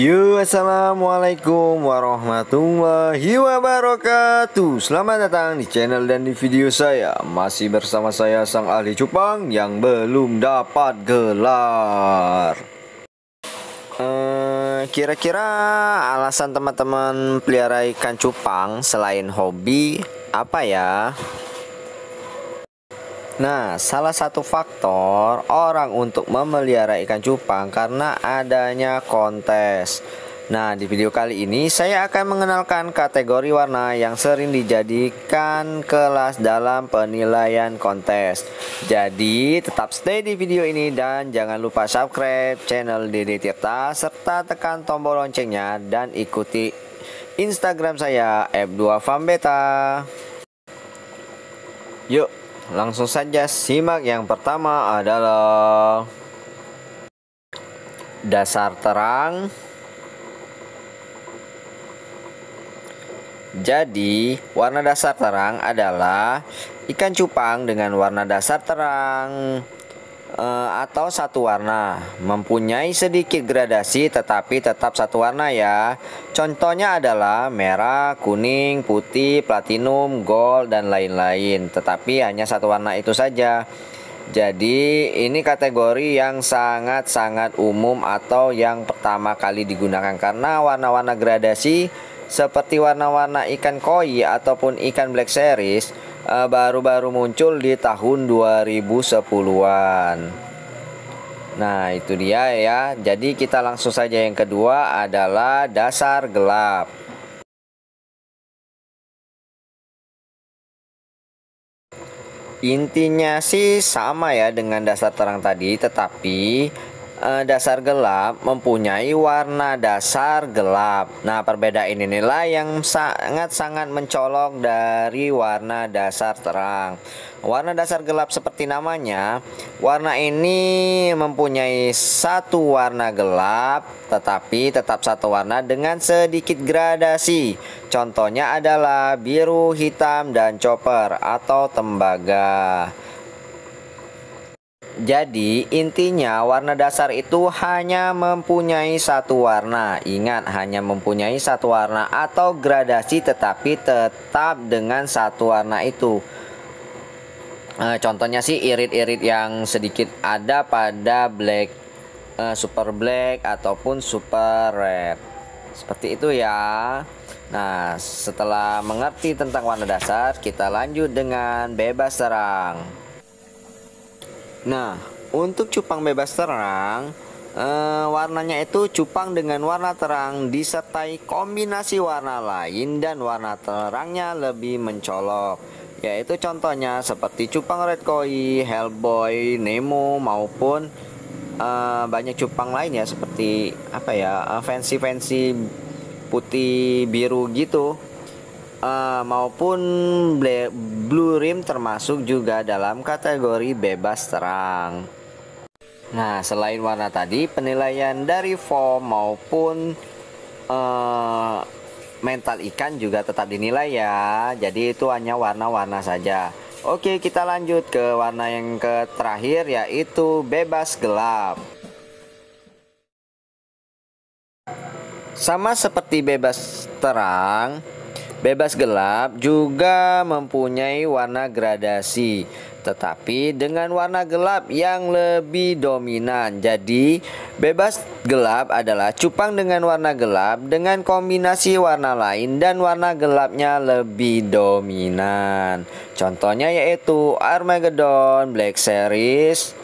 Yo, assalamualaikum warahmatullahi wabarakatuh. Selamat datang di channel dan di video saya. Masih bersama saya sang ahli cupang yang belum dapat gelar. Eh, Kira-kira alasan teman-teman pelihara ikan cupang selain hobi apa ya? Nah, salah satu faktor orang untuk memelihara ikan cupang karena adanya kontes. Nah, di video kali ini saya akan mengenalkan kategori warna yang sering dijadikan kelas dalam penilaian kontes. Jadi, tetap stay di video ini dan jangan lupa subscribe channel Dede Tirta serta tekan tombol loncengnya dan ikuti Instagram saya F2Fambeta. Yuk, langsung saja simak yang pertama adalah dasar terang. Jadi, warna dasar terang adalah ikan cupang dengan warna dasar terang eh, atau satu warna, mempunyai sedikit gradasi tetapi tetap satu warna ya. Contohnya adalah merah, kuning, putih, platinum, gold dan lain-lain, tetapi hanya satu warna itu saja. Jadi, ini kategori yang sangat-sangat umum atau yang pertama kali digunakan karena warna-warna gradasi seperti warna-warna ikan koi ataupun ikan black series baru-baru muncul di tahun 2010-an. Nah, itu dia ya. Jadi kita langsung saja yang kedua adalah dasar gelap. Intinya sih sama ya dengan dasar terang tadi, tetapi eh, dasar gelap mempunyai warna dasar gelap. Nah, perbedaan inilah yang sangat-sangat mencolok dari warna dasar terang. Warna dasar gelap seperti namanya, warna ini mempunyai satu warna gelap, tetapi tetap satu warna dengan sedikit gradasi. Contohnya adalah biru, hitam, dan chopper atau tembaga. Jadi intinya warna dasar itu hanya mempunyai satu warna. Ingat hanya mempunyai satu warna atau gradasi tetapi tetap dengan satu warna itu. E, Contohnya sih irit-irit yang sedikit ada pada black e, super black ataupun super red. Seperti itu ya. Nah setelah mengerti tentang warna dasar kita lanjut dengan bebas terang Nah, untuk cupang bebas terang, eh, warnanya itu cupang dengan warna terang disertai kombinasi warna lain dan warna terangnya lebih mencolok. Yaitu contohnya seperti cupang red koi, hellboy, nemo maupun eh, banyak cupang lain ya seperti apa ya eh, fancy fancy putih biru gitu uh, maupun blue rim termasuk juga dalam kategori bebas terang. Nah, selain warna tadi, penilaian dari foam maupun uh, mental ikan juga tetap dinilai ya. Jadi itu hanya warna-warna saja. Oke, kita lanjut ke warna yang ke terakhir yaitu bebas gelap. Sama seperti bebas terang, Bebas gelap juga mempunyai warna gradasi, tetapi dengan warna gelap yang lebih dominan. Jadi, bebas gelap adalah cupang dengan warna gelap dengan kombinasi warna lain dan warna gelapnya lebih dominan. Contohnya yaitu Armageddon, Black Series.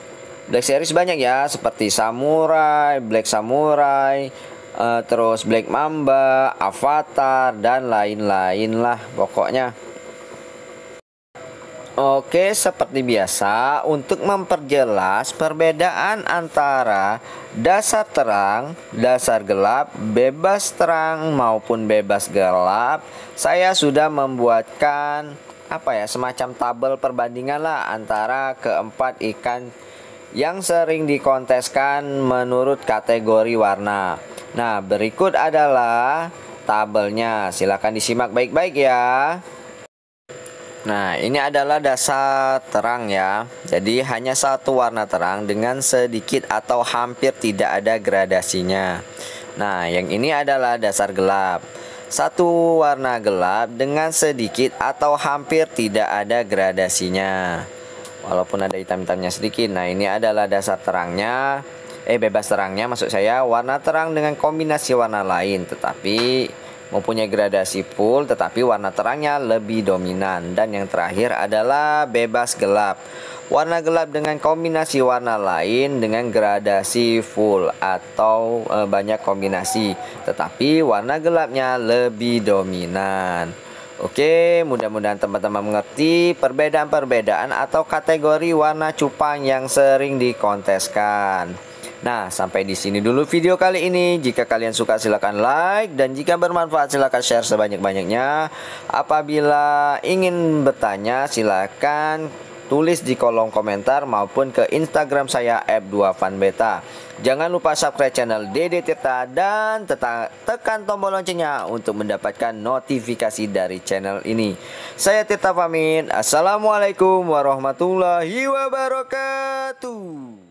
Black Series banyak ya, seperti Samurai, Black Samurai, uh, terus Black Mamba, Avatar dan lain-lain lah pokoknya. Oke, seperti biasa, untuk memperjelas perbedaan antara dasar terang, dasar gelap, bebas terang maupun bebas gelap, saya sudah membuatkan apa ya, semacam tabel perbandingan lah antara keempat ikan yang sering dikonteskan menurut kategori warna. Nah, berikut adalah tabelnya. Silahkan disimak baik-baik ya. Nah, ini adalah dasar terang ya. Jadi hanya satu warna terang dengan sedikit atau hampir tidak ada gradasinya. Nah, yang ini adalah dasar gelap. Satu warna gelap dengan sedikit atau hampir tidak ada gradasinya. Walaupun ada hitam-hitamnya sedikit. Nah, ini adalah dasar terangnya. Eh, bebas terangnya maksud saya warna terang dengan kombinasi warna lain, tetapi mempunyai gradasi full tetapi warna terangnya lebih dominan. Dan yang terakhir adalah bebas gelap. Warna gelap dengan kombinasi warna lain dengan gradasi full atau e, banyak kombinasi. Tetapi warna gelapnya lebih dominan. Oke, mudah-mudahan teman-teman mengerti perbedaan-perbedaan atau kategori warna cupang yang sering dikonteskan. Nah, sampai di sini dulu video kali ini. Jika kalian suka silahkan like dan jika bermanfaat silahkan share sebanyak-banyaknya. Apabila ingin bertanya silahkan tulis di kolom komentar maupun ke Instagram saya F2fanbeta. Jangan lupa subscribe channel Dede Tirta dan tekan tombol loncengnya untuk mendapatkan notifikasi dari channel ini. Saya Tirta pamit. Assalamualaikum warahmatullahi wabarakatuh.